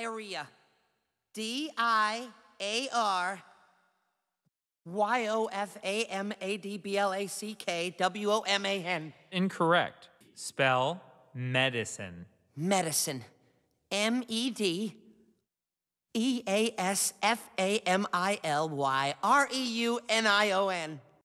Diarrhea. D I A R Y O F A M A D B L A C K W O M A N. Incorrect. Spell medicine. Medicine. M E D E A S F A M I L Y R E U N I O N.